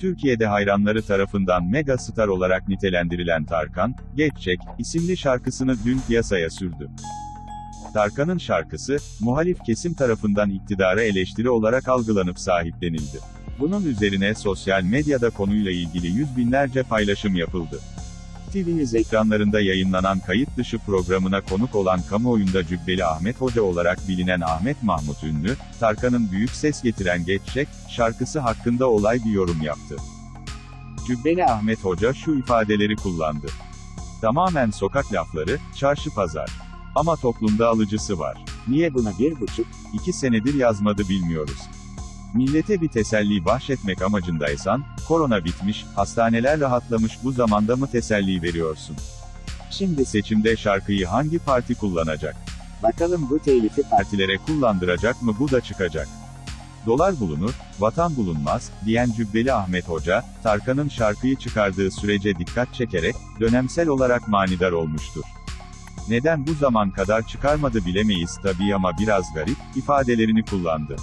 Türkiye'de hayranları tarafından mega star olarak nitelendirilen Tarkan, Geçecek, isimli şarkısını dün piyasaya sürdü. Tarkan'ın şarkısı, muhalif kesim tarafından iktidara eleştiri olarak algılanıp sahiplenildi. Bunun üzerine sosyal medyada konuyla ilgili yüz binlerce paylaşım yapıldı. TV'niz ekranlarında yayınlanan kayıt dışı programına konuk olan kamuoyunda Cübbeli Ahmet Hoca olarak bilinen Ahmet Mahmut Ünlü, Tarkan'ın büyük ses getiren Geçecek, şarkısı hakkında olay bir yorum yaptı. Cübbeli Ahmet Hoca şu ifadeleri kullandı. Tamamen sokak lafları, çarşı pazar. Ama toplumda alıcısı var. Niye buna bir buçuk? İki senedir yazmadı bilmiyoruz. Millete bir teselli bahşetmek amacındaysan, korona bitmiş, hastaneler rahatlamış bu zamanda mı teselli veriyorsun? Şimdi seçimde şarkıyı hangi parti kullanacak? Bakalım bu telifi Partilere kullandıracak mı bu da çıkacak. Dolar bulunur, vatan bulunmaz, diyen Cübbeli Ahmet Hoca, Tarkan'ın şarkıyı çıkardığı sürece dikkat çekerek, dönemsel olarak manidar olmuştur. Neden bu zaman kadar çıkarmadı bilemeyiz tabii ama biraz garip, ifadelerini kullandı.